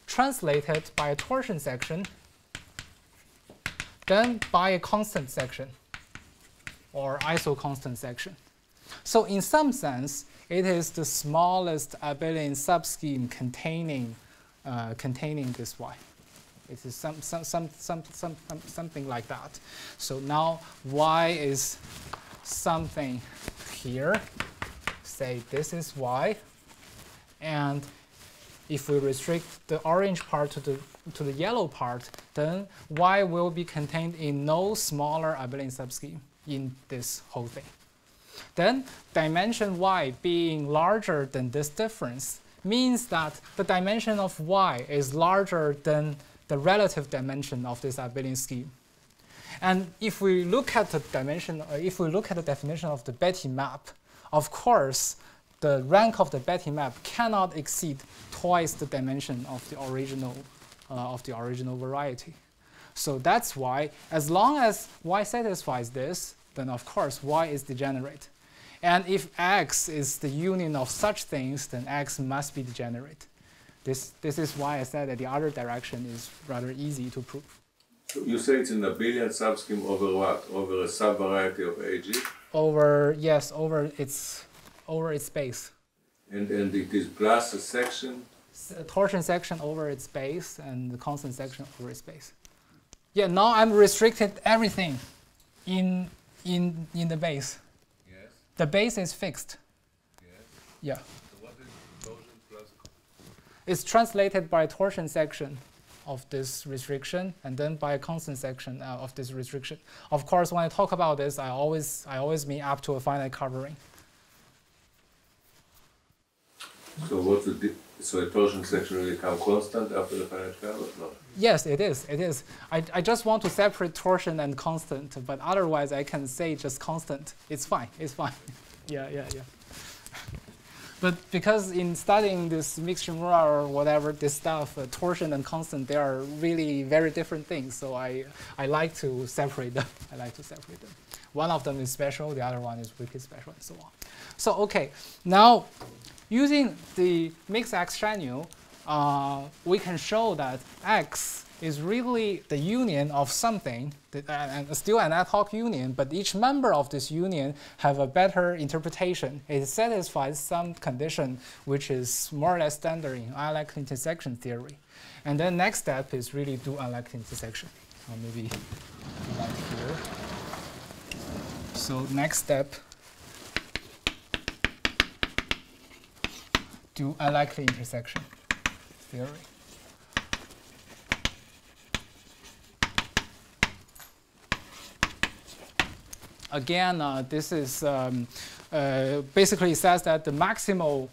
translated by a torsion section, then by a constant section or isoconstant section. So in some sense, it is the smallest abelian subscheme containing, uh, containing this y. It is some, some, some, some, some, something like that. So now y is something here. Say this is y. And if we restrict the orange part to the, to the yellow part, then y will be contained in no smaller abelian subscheme in this whole thing. Then dimension y being larger than this difference means that the dimension of y is larger than the relative dimension of this abelian scheme. And if we look at the dimension, uh, if we look at the definition of the Betti map, of course, the rank of the Betti map cannot exceed twice the dimension of the original uh, of the original variety. So that's why, as long as y satisfies this, then of course y is degenerate. And if x is the union of such things, then x must be degenerate. This, this is why I said that the other direction is rather easy to prove. You say it's an abelian subscheme over what? Over a subvariety of AG? Over, yes, over its, over its base. And, and it is plus a section? A torsion section over its base and the constant section over its base. Yeah, now I'm restricted everything in, in, in the base. Yes. The base is fixed. Yes. Yeah. So what is torsion plus? It's translated by torsion section of this restriction and then by a constant section uh, of this restriction. Of course, when I talk about this, I always, I always mean up to a finite covering. So what's the di- so a torsion section will become constant after the finite cover? No. Yes, it is. It is. I, I just want to separate torsion and constant, but otherwise I can say just constant. It's fine. It's fine. [laughs] yeah, yeah, yeah. [laughs] But because in studying this mixed Shimura or whatever, this stuff, uh, torsion and constant, they are really very different things. So I, I like to separate them. [laughs] I like to separate them. One of them is special, the other one is wicked special, and so on. So okay, now using the mixed Ax-Schanuel, uh, we can show that X is really the union of something, that, and still an ad hoc union, but each member of this union have a better interpretation. It satisfies some condition which is more or less standard in Unlike intersection theory. And then next step is really do Unlike intersection. Or maybe like here. So next step, do unlikely intersection theory. Again, uh, this is um, uh, basically says that the maximal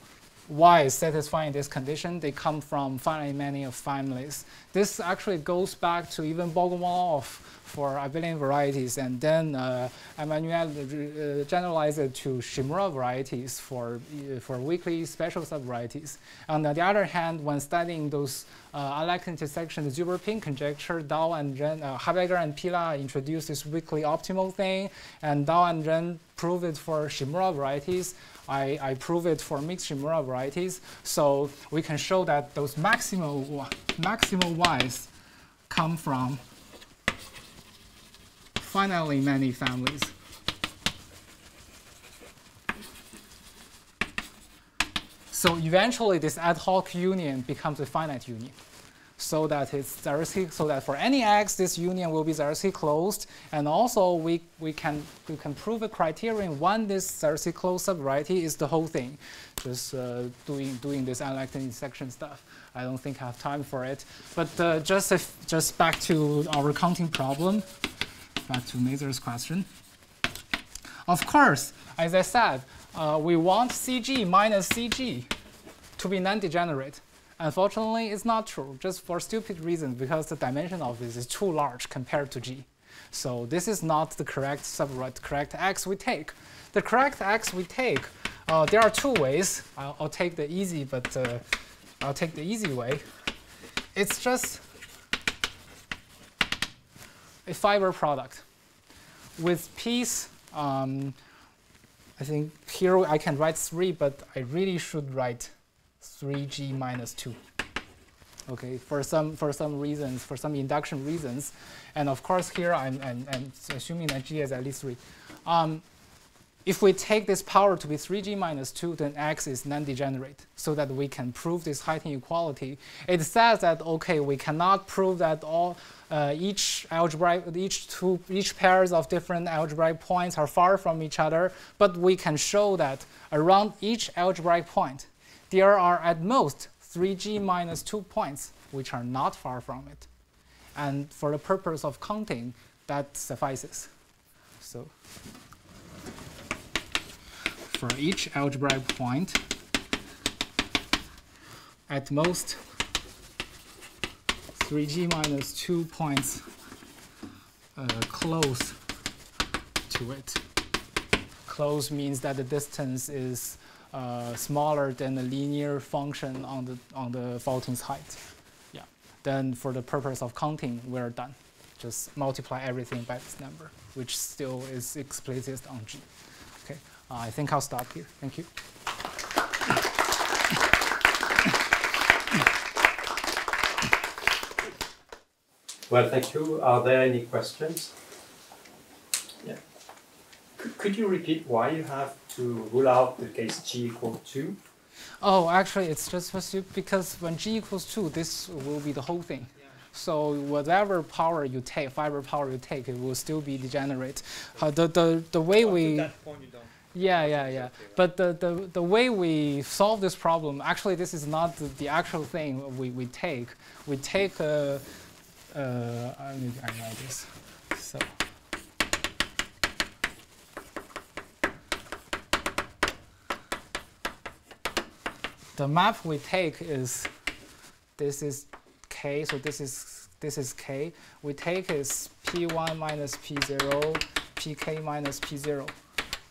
y satisfying this condition, they come from finite many of families. This actually goes back to even Bogomolov for abelian varieties, and then uh, Emmanuel uh, generalized it to Shimura varieties for, uh, for weakly special subvarieties. On the other hand, when studying those uh, unlike intersection, the Zilber-Pink conjecture, Daw and Ren, uh, Habegger and Pila introduced this weakly optimal thing, and Daw and Ren proved it for Shimura varieties. I, I prove it for mixed Shimura varieties. So we can show that those maximal, maximal y's come from finitely many families. So eventually this ad hoc union becomes a finite union so that it's Zariski, so that for any x, this union will be Zariski closed. And also we, we, can, we can prove a criterion when this Zariski closed subvariety is the whole thing. Just uh, doing, doing this unlike intersection stuff. I don't think I have time for it. But uh, just, if, just back to our counting problem, back to Mazur's question. Of course, as I said, uh, we want CG minus CG to be non-degenerate. Unfortunately, it's not true, just for stupid reasons, because the dimension of this is too large compared to G. So this is not the correct subroute, correct X we take. The correct X we take, uh, there are two ways. I'll, I'll, take the easy, but uh, I'll take the easy way. It's just a fiber product. With P's, um, I think here I can write 3, but I really should write 3g minus 2. Okay, for some, for some reasons, for some induction reasons. And of course here I'm, I'm, I'm assuming that g is at least 3. Um, if we take this power to be 3g minus 2, then x is non-degenerate, so that we can prove this height inequality. It says that, okay, we cannot prove that all uh, each algebraic, each two, each pairs of different algebraic points are far from each other, but we can show that around each algebraic point, there are at most 3g minus 2 points which are not far from it. And for the purpose of counting, that suffices. So for each algebraic point, at most 3g minus 2 points uh, close to it. Close means that the distance is uh, smaller than the linear function on the on the Faltings height. Yeah. Then for the purpose of counting, we're done. Just multiply everything by this number, which still is explicit on G. Uh, I think I'll stop here. Thank you. Well, thank you. Are there any questions? Yeah. Could, could you repeat why you have to rule out the case g equals 2? Oh, actually, it's just because when g equals 2, this will be the whole thing. So whatever power you take, fiber power you take, it will still be degenerate. Uh, the, the, the way we... Yeah, yeah, yeah. But the, the, the way we solve this problem, actually this is not the, the actual thing we, we take. We take a, uh, I need to write this. So. The map we take is, this is k, so this is, this is k. We take is p1 minus p0, pk minus p0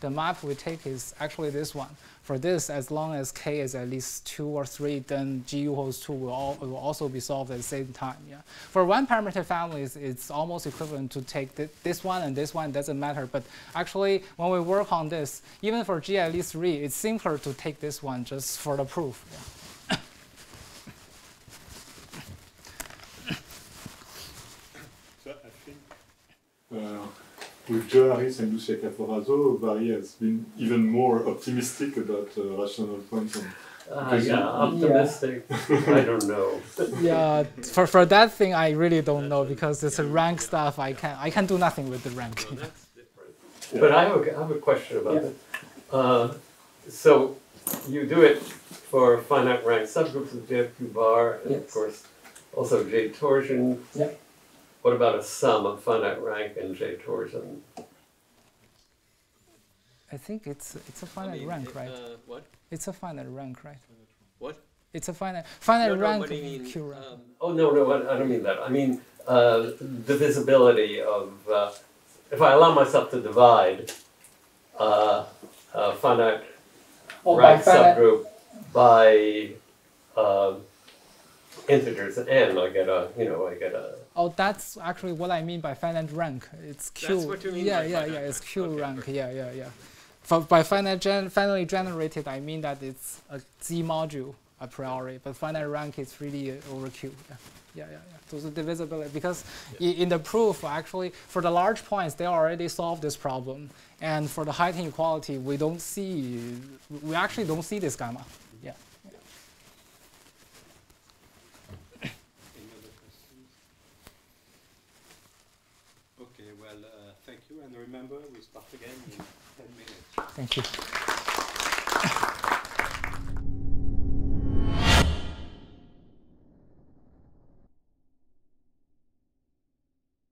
the map we take is actually this one. For this, as long as k is at least 2 or 3, then g equals 2 will, all, will also be solved at the same time. Yeah. For one parameter families, it's almost equivalent to take th this one and this one, doesn't matter. But actually, when we work on this, even for g at least 3, it's simpler to take this one just for the proof. Yeah. [coughs] so I think uh, with Joe Harris and Lucia Caporaso, Barry has been even more optimistic about uh, rational points. Uh, yeah, optimistic. Yeah. I don't know. yeah, for for that thing, I really don't know because it's a rank stuff. I can I can do nothing with the rank. Well, that's different. Yeah. But I have, a, I have a question about yeah. it. Uh, so you do it for finite rank subgroups of JFQ bar, and yes. of course also J torsion. Yeah. What about a sum of finite rank and J torsion? I think it's it's a finite I mean, rank, right? Uh, what? It's a finite rank, right? What? It's a finite finite no, rank no, mean, Q rank. Um, oh no, no, I don't mean that. I mean uh, divisibility of uh, if I allow myself to divide uh, a finite oh, rank by subgroup by uh, integers n, I get a you know I get a Oh, that's actually what I mean by finite rank. It's Q. That's what you mean yeah, yeah, yeah. It's Q okay, rank. Perfect. Yeah, yeah, yeah. For, by finite gen finitely generated, I mean that it's a Z module a priori, but finite rank is really over Q. Yeah, yeah, yeah. yeah. So the divisibility, because yeah. in the proof, actually, for the large points, they already solved this problem. And for the height inequality, we don't see, we actually don't see this gamma. Remember, we start again in 10 minutes. Thank you.